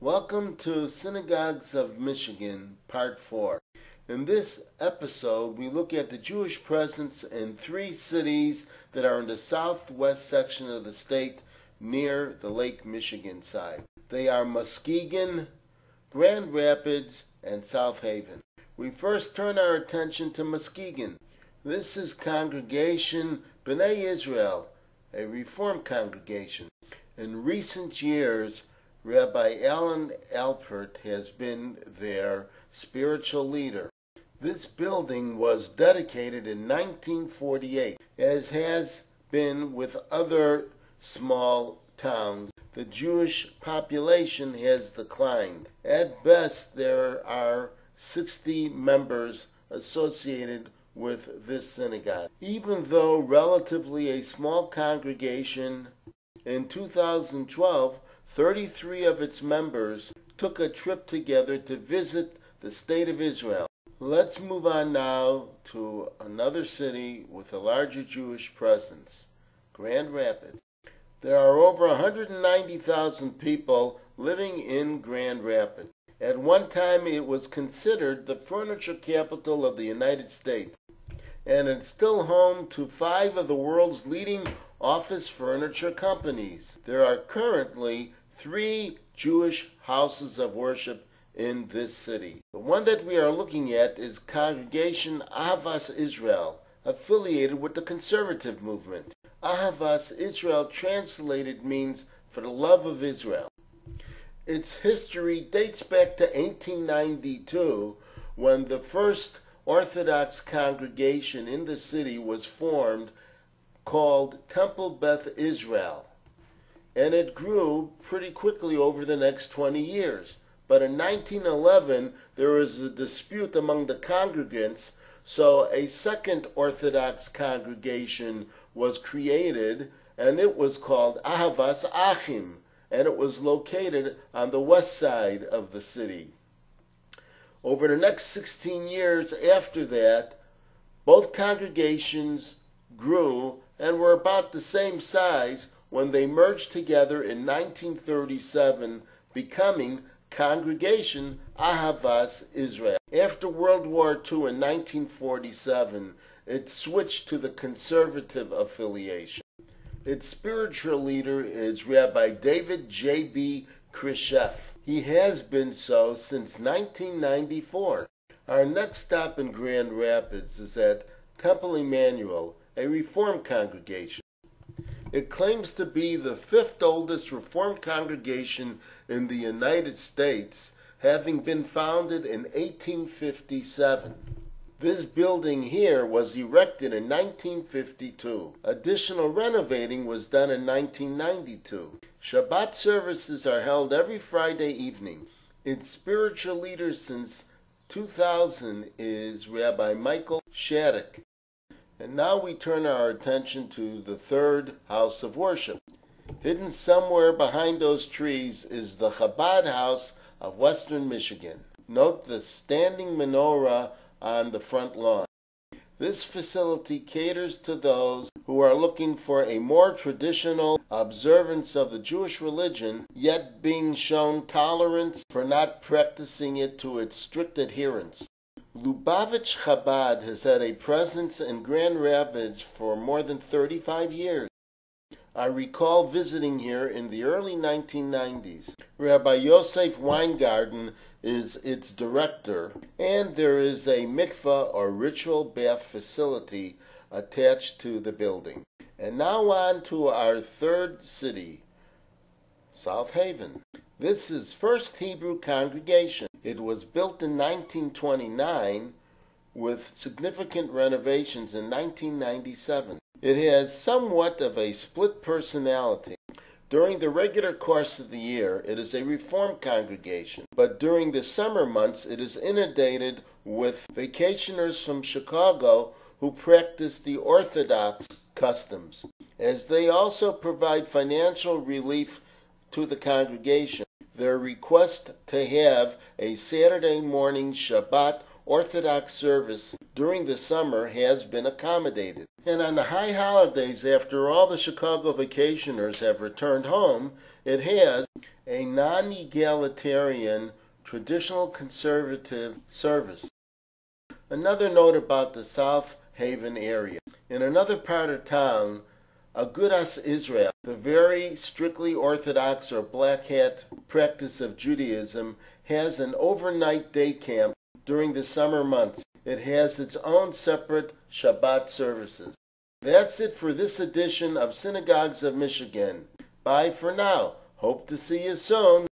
Welcome to Synagogues of Michigan, Part 4. In this episode, we look at the Jewish presence in three cities that are in the southwest section of the state near the Lake Michigan side. They are Muskegon, Grand Rapids, and South Haven. We first turn our attention to Muskegon. This is Congregation B'nai Israel, a Reform congregation. In recent years, Rabbi Alan Alpert has been their spiritual leader. This building was dedicated in 1948, as has been with other small towns. The Jewish population has declined. At best, there are 60 members associated with this synagogue. Even though relatively a small congregation, in 2012, 33 of its members took a trip together to visit the state of Israel. Let's move on now to another city with a larger Jewish presence, Grand Rapids. There are over 190,000 people living in Grand Rapids. At one time, it was considered the furniture capital of the United States, and it's still home to five of the world's leading office furniture companies. There are currently three Jewish houses of worship in this city. The one that we are looking at is Congregation Ahavas Israel, affiliated with the conservative movement. Ahavas Israel translated means for the love of Israel. Its history dates back to 1892 when the first Orthodox congregation in the city was formed called Temple Beth Israel and it grew pretty quickly over the next 20 years. But in 1911, there was a dispute among the congregants, so a second Orthodox congregation was created, and it was called Ahavas Achim, and it was located on the west side of the city. Over the next 16 years after that, both congregations grew about the same size when they merged together in 1937, becoming Congregation Ahavas Israel. After World War II in 1947, it switched to the conservative affiliation. Its spiritual leader is Rabbi David J.B. Krishef. He has been so since 1994. Our next stop in Grand Rapids is at Temple Emmanuel, a Reform congregation. It claims to be the fifth oldest Reformed congregation in the United States, having been founded in 1857. This building here was erected in 1952. Additional renovating was done in 1992. Shabbat services are held every Friday evening. Its spiritual leader since 2000 is Rabbi Michael Schadick. And now we turn our attention to the third house of worship. Hidden somewhere behind those trees is the Chabad House of Western Michigan. Note the standing menorah on the front lawn. This facility caters to those who are looking for a more traditional observance of the Jewish religion, yet being shown tolerance for not practicing it to its strict adherence. Lubavitch Chabad has had a presence in Grand Rapids for more than 35 years. I recall visiting here in the early 1990s. Rabbi Yosef Weingarten is its director, and there is a mikvah or ritual bath facility attached to the building. And now on to our third city, South Haven. This is First Hebrew Congregation. It was built in 1929 with significant renovations in 1997. It has somewhat of a split personality. During the regular course of the year, it is a Reformed congregation, but during the summer months, it is inundated with vacationers from Chicago who practice the Orthodox customs, as they also provide financial relief to the congregation their request to have a Saturday morning Shabbat Orthodox service during the summer has been accommodated. And on the high holidays, after all the Chicago vacationers have returned home, it has a non egalitarian, traditional conservative service. Another note about the South Haven area. In another part of town, Agudas Israel, the very strictly Orthodox or black hat practice of Judaism, has an overnight day camp during the summer months. It has its own separate Shabbat services. That's it for this edition of Synagogues of Michigan. Bye for now. Hope to see you soon.